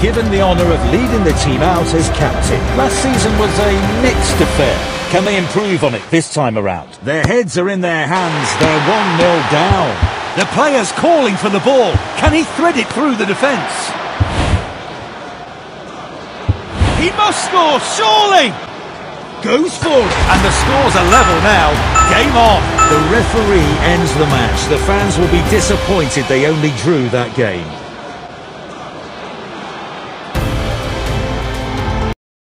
given the honour of leading the team out as captain. Last season was a mixed affair. Can they improve on it this time around? Their heads are in their hands. They're 1-0 down. The player's calling for the ball. Can he thread it through the defence? He must score, surely! Goes for it. And the score's are level now. Game on. The referee ends the match. The fans will be disappointed they only drew that game.